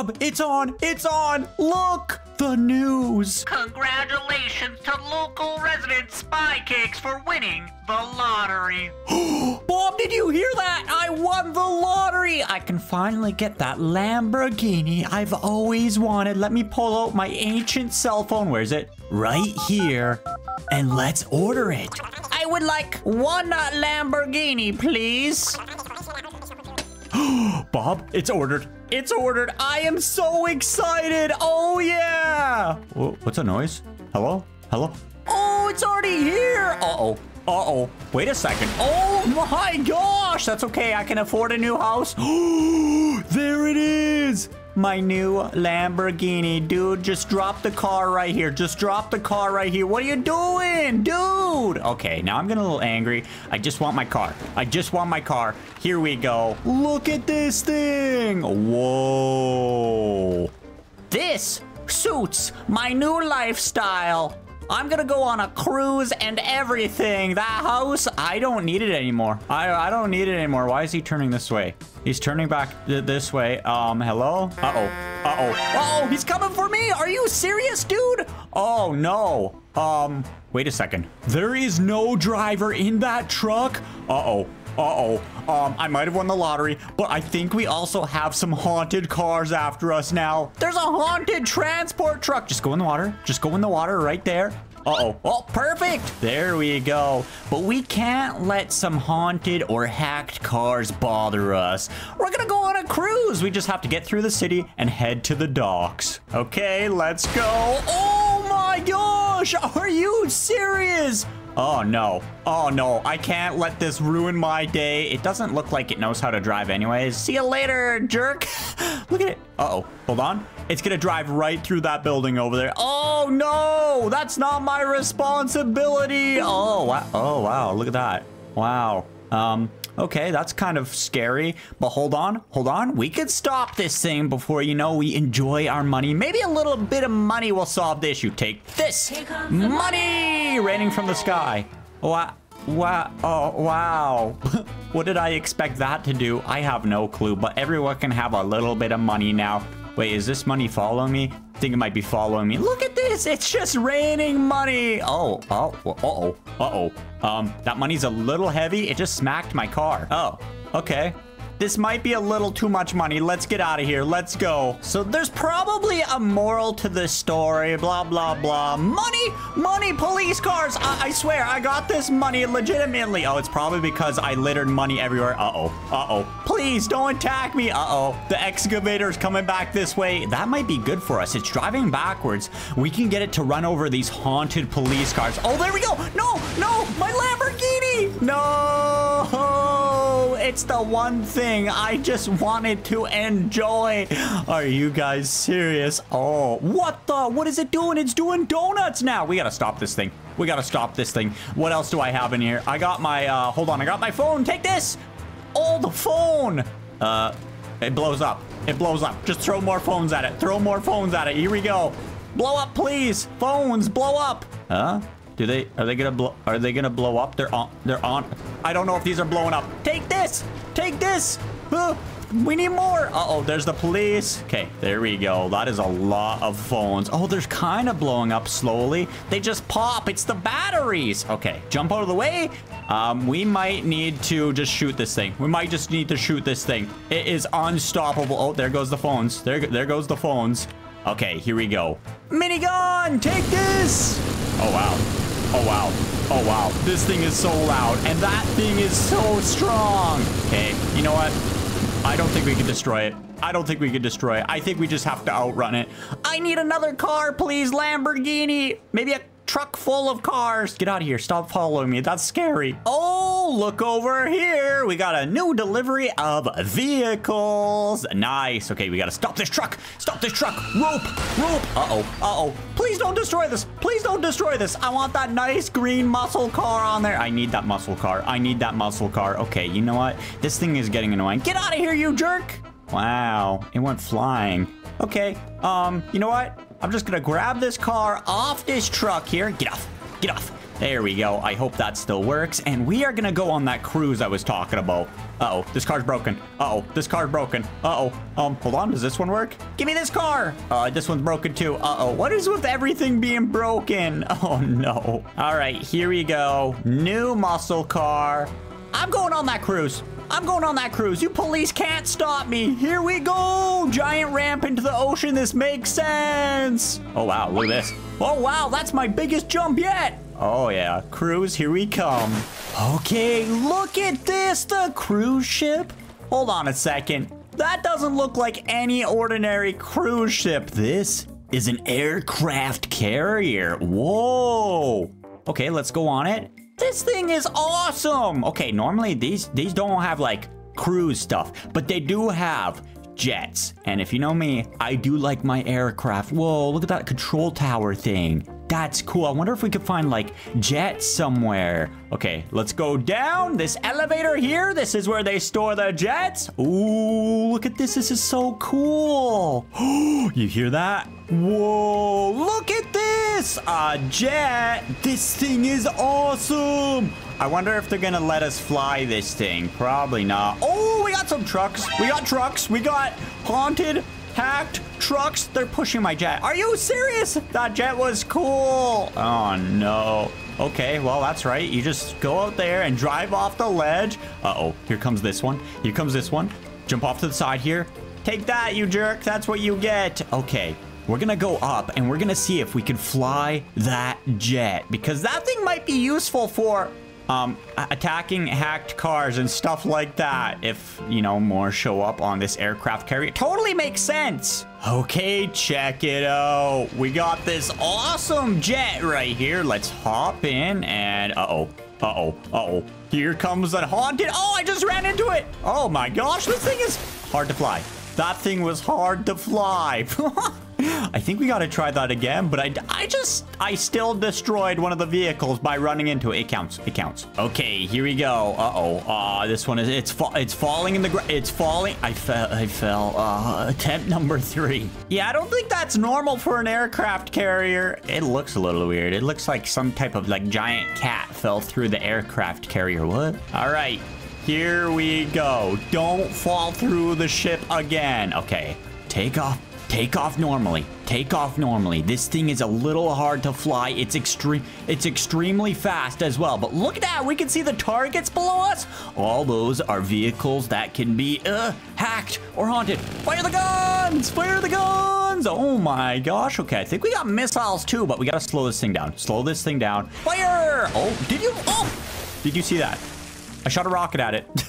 Bob, it's on. It's on. Look, the news. Congratulations to local resident Spy Cakes for winning the lottery. Bob, did you hear that? I won the lottery. I can finally get that Lamborghini I've always wanted. Let me pull out my ancient cell phone. Where's it? Right here. And let's order it. I would like one Lamborghini, please. Bob, it's ordered. It's ordered. I am so excited. Oh, yeah. Whoa, what's a noise? Hello? Hello? Oh, it's already here. Uh-oh. Uh-oh. Wait a second. Oh, my gosh. That's okay. I can afford a new house. there it is. My new Lamborghini. Dude, just drop the car right here. Just drop the car right here. What are you doing? Dude. Okay, now I'm getting a little angry. I just want my car. I just want my car. Here we go. Look at this thing. Whoa. This suits my new lifestyle. I'm gonna go on a cruise and everything. That house, I don't need it anymore. I, I don't need it anymore. Why is he turning this way? He's turning back th this way. Um, hello? Uh-oh. Uh-oh. Uh-oh, he's coming for me. Are you serious, dude? Oh, no. Um, wait a second. There is no driver in that truck. Uh-oh. Uh-oh. Um, I might have won the lottery, but I think we also have some haunted cars after us now. There's a haunted transport truck. Just go in the water. Just go in the water right there. Uh-oh. Oh, perfect. There we go. But we can't let some haunted or hacked cars bother us. We're gonna go on a cruise. We just have to get through the city and head to the docks. Okay, let's go. Oh my gosh. Are you serious? Oh no. Oh no. I can't let this ruin my day. It doesn't look like it knows how to drive anyways. See you later, jerk. look at it. Uh-oh. Hold on. It's gonna drive right through that building over there. Oh no! That's not my responsibility. Oh wow. Oh wow. Look at that. Wow. Um, okay, that's kind of scary. But hold on, hold on. We could stop this thing before, you know, we enjoy our money. Maybe a little bit of money will solve the issue. Take this. Money raining from the sky. Wow. Wow. Oh, wow. what did I expect that to do? I have no clue, but everyone can have a little bit of money now. Wait, is this money following me? I think it might be following me. Look at this. It's just raining money. Oh, oh, uh-oh, uh-oh. Um, that money's a little heavy. It just smacked my car. Oh, okay. This might be a little too much money. Let's get out of here. Let's go. So there's probably a moral to this story. Blah, blah, blah. Money, money, police cars. I, I swear, I got this money legitimately. Oh, it's probably because I littered money everywhere. Uh-oh. Uh-oh. Please don't attack me. Uh-oh. The excavator's coming back this way. That might be good for us. It's driving backwards. We can get it to run over these haunted police cars. Oh, there we go. No, no, my Lamborghini. No, it's the one thing I just wanted to enjoy. Are you guys serious? Oh, what the? What is it doing? It's doing donuts now. We gotta stop this thing. We gotta stop this thing. What else do I have in here? I got my, uh, hold on. I got my phone. Take this. The phone. Uh, it blows up. It blows up. Just throw more phones at it. Throw more phones at it. Here we go. Blow up, please. Phones, blow up. Huh? Do they, are they gonna blow, are they gonna blow up? They're on, they're on. I don't know if these are blowing up. Take this, take this. Uh, we need more. Uh-oh, there's the police. Okay, there we go. That is a lot of phones. Oh, they're kind of blowing up slowly. They just pop. It's the batteries. Okay, jump out of the way. Um, we might need to just shoot this thing. We might just need to shoot this thing. It is unstoppable. Oh, there goes the phones. There, there goes the phones. Okay, here we go. Minigun, take this. Oh, wow. Oh, wow. Oh, wow. This thing is so loud. And that thing is so strong. Okay, you know what? I don't think we can destroy it. I don't think we can destroy it. I think we just have to outrun it. I need another car, please, Lamborghini. Maybe a truck full of cars. Get out of here. Stop following me. That's scary. Oh, look over here. We got a new delivery of vehicles. Nice. Okay, we got to stop this truck. Stop this truck. Rope. Rope. Uh-oh. Uh-oh. Please don't destroy this. Please don't destroy this. I want that nice green muscle car on there. I need that muscle car. I need that muscle car. Okay, you know what? This thing is getting annoying. Get out of here, you jerk. Wow. It went flying. Okay. Um, you know what? I'm just gonna grab this car off this truck here. Get off. Get off. There we go. I hope that still works. And we are gonna go on that cruise I was talking about. Uh-oh, this car's broken. Uh-oh, this car's broken. Uh-oh. Um, hold on, does this one work? Give me this car. Uh, this one's broken too. Uh-oh, what is with everything being broken? Oh no. All right, here we go. New muscle car. I'm going on that cruise. I'm going on that cruise. You police can't stop me. Here we go. Giant ramp into the ocean. This makes sense. Oh, wow. Look at this. Oh, wow. That's my biggest jump yet. Oh, yeah. Cruise, here we come. Okay, look at this. The cruise ship. Hold on a second. That doesn't look like any ordinary cruise ship. This is an aircraft carrier. Whoa. Okay, let's go on it. This thing is awesome. Okay, normally these these don't have like cruise stuff, but they do have jets. And if you know me, I do like my aircraft. Whoa, look at that control tower thing. That's cool. I wonder if we could find like jets somewhere. Okay, let's go down this elevator here. This is where they store the jets. Ooh, look at this. This is so cool. you hear that? Whoa, look at this! A jet! This thing is awesome! I wonder if they're gonna let us fly this thing. Probably not. Oh, we got some trucks. We got trucks. We got haunted, hacked trucks. They're pushing my jet. Are you serious? That jet was cool. Oh, no. Okay, well, that's right. You just go out there and drive off the ledge. Uh-oh, here comes this one. Here comes this one. Jump off to the side here. Take that, you jerk. That's what you get. Okay, we're gonna go up and we're gonna see if we can fly that jet because that thing might be useful for um, attacking hacked cars and stuff like that. If, you know, more show up on this aircraft carrier. Totally makes sense. Okay, check it out. We got this awesome jet right here. Let's hop in and uh-oh. Uh-oh. Uh-oh. Here comes a haunted. Oh, I just ran into it. Oh my gosh, this thing is hard to fly. That thing was hard to fly. I think we got to try that again, but I, I just, I still destroyed one of the vehicles by running into it. It counts. It counts. Okay, here we go. Uh-oh. Uh, this one is, it's, fa it's falling in the ground. It's falling. I fell. I fell. Uh, attempt number three. Yeah, I don't think that's normal for an aircraft carrier. It looks a little weird. It looks like some type of like giant cat fell through the aircraft carrier. What? All right. Here we go. Don't fall through the ship again. Okay. Take off Take off normally. Take off normally. This thing is a little hard to fly. It's extreme. It's extremely fast as well. But look at that. We can see the targets below us. All those are vehicles that can be uh, hacked or haunted. Fire the guns! Fire the guns! Oh my gosh. Okay, I think we got missiles too, but we got to slow this thing down. Slow this thing down. Fire! Oh, did you? Oh! Did you see that? I shot a rocket at it,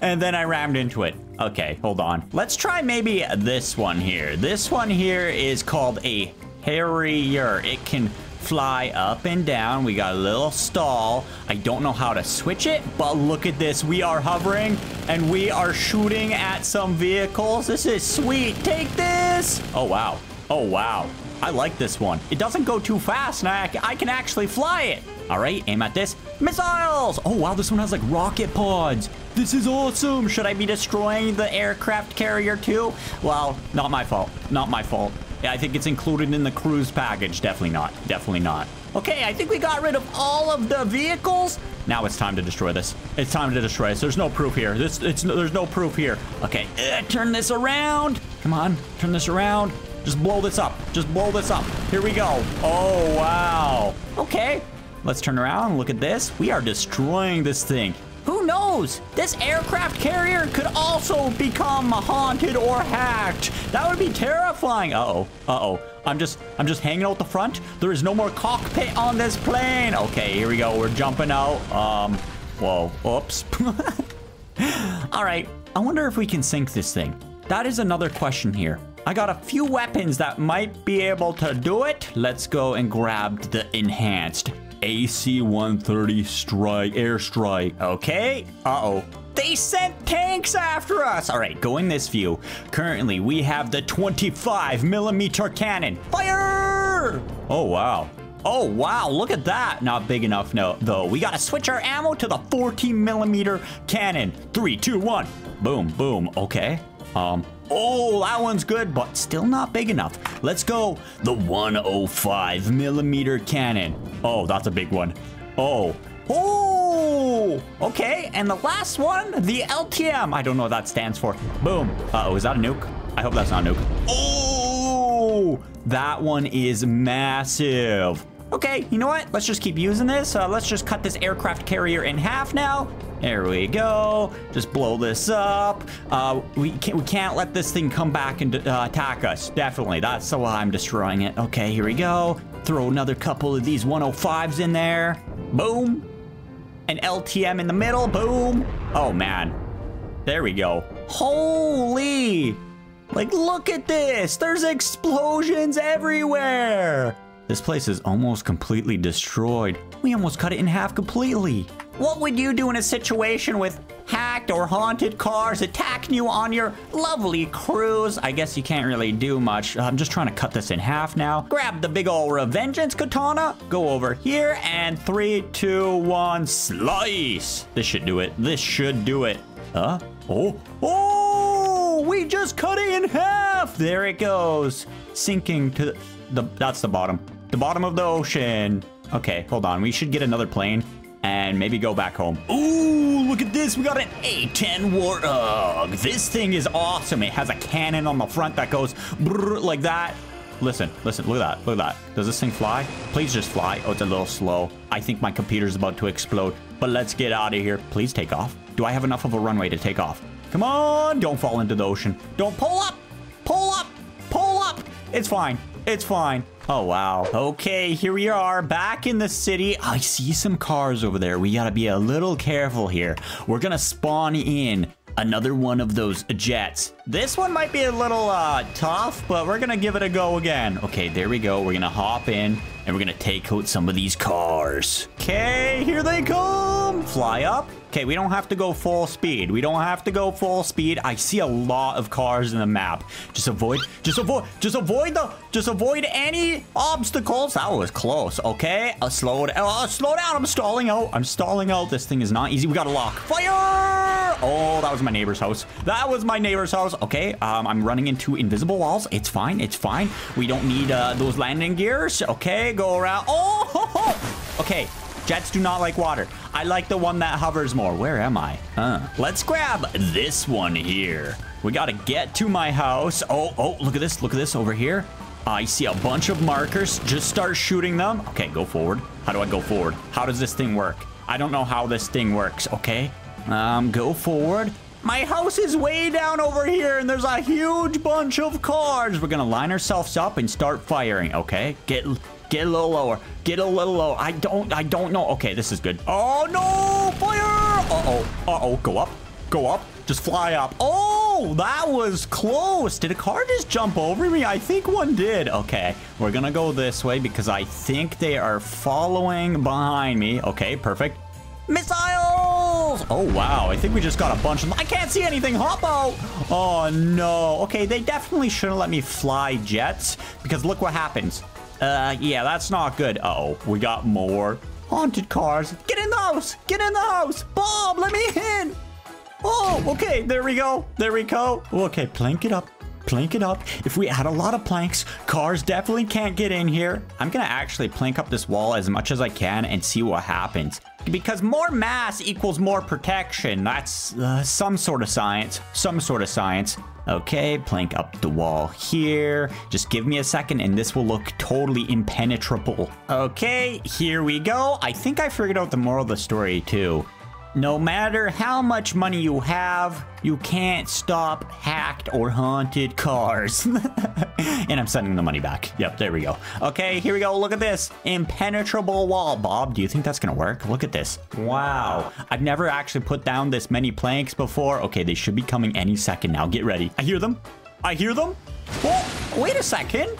and then I rammed into it. Okay, hold on. Let's try maybe this one here. This one here is called a Harrier. It can fly up and down. We got a little stall. I don't know how to switch it, but look at this. We are hovering, and we are shooting at some vehicles. This is sweet. Take this. Oh, wow. Oh, wow. I like this one. It doesn't go too fast, and I, I can actually fly it. All right, aim at this. Missiles! Oh, wow, this one has like rocket pods. This is awesome. Should I be destroying the aircraft carrier too? Well, not my fault. Not my fault. Yeah, I think it's included in the cruise package. Definitely not. Definitely not. Okay, I think we got rid of all of the vehicles. Now it's time to destroy this. It's time to destroy this. There's no proof here. This, it's, there's no proof here. Okay, uh, turn this around. Come on, turn this around. Just blow this up. Just blow this up. Here we go. Oh, wow. Okay, Let's turn around and look at this. We are destroying this thing. Who knows? This aircraft carrier could also become haunted or hacked. That would be terrifying. Uh-oh. Uh-oh. I'm just I'm just hanging out the front. There is no more cockpit on this plane. Okay, here we go. We're jumping out. Um, whoa. Oops. All right. I wonder if we can sink this thing. That is another question here. I got a few weapons that might be able to do it. Let's go and grab the enhanced. AC-130 strike, airstrike. Okay. Uh-oh. They sent tanks after us. All right, going this view. Currently, we have the 25 millimeter cannon. Fire! Oh, wow. Oh, wow, look at that. Not big enough, no, though. We gotta switch our ammo to the 14 millimeter cannon. Three, two, one. Boom, boom. Okay. Um, oh, that one's good, but still not big enough. Let's go the 105 millimeter cannon. Oh, that's a big one. Oh. Oh! Okay, and the last one, the LTM. I don't know what that stands for. Boom. Uh-oh, is that a nuke? I hope that's not a nuke. Oh! That one is massive. Okay, you know what? Let's just keep using this. Uh, let's just cut this aircraft carrier in half now. There we go. Just blow this up. Uh, we can't, we can't let this thing come back and uh, attack us. Definitely. That's why I'm destroying it. Okay, here we go. Throw another couple of these 105s in there. Boom. An LTM in the middle. Boom. Oh, man. There we go. Holy. Like, look at this. There's explosions everywhere. This place is almost completely destroyed. We almost cut it in half completely. What would you do in a situation with hacked or haunted cars attacking you on your lovely cruise? I guess you can't really do much. I'm just trying to cut this in half now. Grab the big ol' Revengeance Katana, go over here, and three, two, one, slice. This should do it. This should do it. Huh? Oh, oh, we just cut it in half. There it goes. Sinking to the, the that's the bottom. The bottom of the ocean. Okay, hold on. We should get another plane and maybe go back home. Ooh, look at this. We got an A-10 Warthog. This thing is awesome. It has a cannon on the front that goes like that. Listen, listen, look at that, look at that. Does this thing fly? Please just fly. Oh, it's a little slow. I think my computer's about to explode, but let's get out of here. Please take off. Do I have enough of a runway to take off? Come on, don't fall into the ocean. Don't pull up, pull up, pull up. It's fine, it's fine. Oh, wow. Okay, here we are back in the city. I see some cars over there. We gotta be a little careful here. We're gonna spawn in another one of those jets. This one might be a little uh, tough, but we're gonna give it a go again. Okay, there we go. We're gonna hop in and we're gonna take out some of these cars. Okay, here they come. Fly up. Okay, we don't have to go full speed. We don't have to go full speed. I see a lot of cars in the map. Just avoid, just avoid, just avoid the, just avoid any obstacles. That was close, okay? Slow, uh, slow down. I'm stalling out. I'm stalling out. This thing is not easy. We got a lock. Fire! Oh, that was my neighbor's house. That was my neighbor's house. Okay, um, I'm running into invisible walls. It's fine. It's fine. We don't need uh, those landing gears. Okay, go around. Oh, okay. Jets do not like water. I like the one that hovers more. Where am I? Huh. Let's grab this one here. We got to get to my house. Oh, oh, look at this. Look at this over here. I see a bunch of markers. Just start shooting them. Okay, go forward. How do I go forward? How does this thing work? I don't know how this thing works, okay? Um, go forward. My house is way down over here, and there's a huge bunch of cars. We're gonna line ourselves up and start firing, okay? Get Get a little lower. Get a little lower. I don't, I don't know. Okay, this is good. Oh, no! Fire! Uh-oh. Uh-oh. Go up. Go up. Just fly up. Oh, that was close. Did a car just jump over me? I think one did. Okay, we're gonna go this way because I think they are following behind me. Okay, perfect. Missiles! Oh, wow. I think we just got a bunch of. I can't see anything. Hop out. Oh, no. Okay, they definitely shouldn't let me fly jets because look what happens. Uh, yeah, that's not good. Uh oh we got more haunted cars. Get in the house! Get in the house! Bob, let me in! Oh, okay, there we go. There we go. Okay, plank it up. Plank it up. If we add a lot of planks, cars definitely can't get in here. I'm gonna actually plank up this wall as much as I can and see what happens. Because more mass equals more protection. That's uh, some sort of science. Some sort of science. Okay, plank up the wall here. Just give me a second and this will look totally impenetrable. Okay, here we go. I think I figured out the moral of the story too. No matter how much money you have, you can't stop hacked or haunted cars. and I'm sending the money back. Yep, there we go. Okay, here we go. Look at this. Impenetrable wall. Bob, do you think that's going to work? Look at this. Wow. I've never actually put down this many planks before. Okay, they should be coming any second now. Get ready. I hear them. I hear them. Wait a second.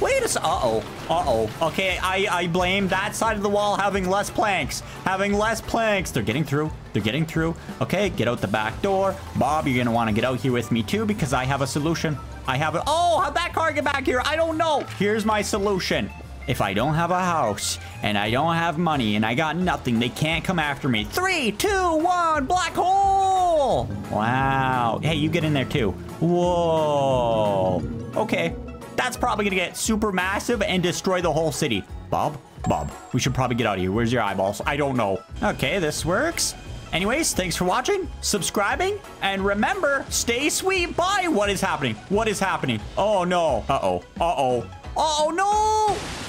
Wait a sec. Uh-oh. Uh-oh. Okay, I, I blame that side of the wall having less planks. Having less planks. They're getting through. They're getting through. Okay, get out the back door. Bob, you're going to want to get out here with me too because I have a solution. I have a... Oh, how'd that car get back here? I don't know. Here's my solution. If I don't have a house and I don't have money and I got nothing, they can't come after me. Three, two, one, black hole. Wow. Hey, you get in there too. Whoa. Okay, that's probably gonna get super massive and destroy the whole city. Bob, Bob, we should probably get out of here. Where's your eyeballs? I don't know. Okay, this works. Anyways, thanks for watching, subscribing, and remember, stay sweet. Bye. What is happening? What is happening? Oh, no. Uh-oh. Uh-oh. Uh-oh, no!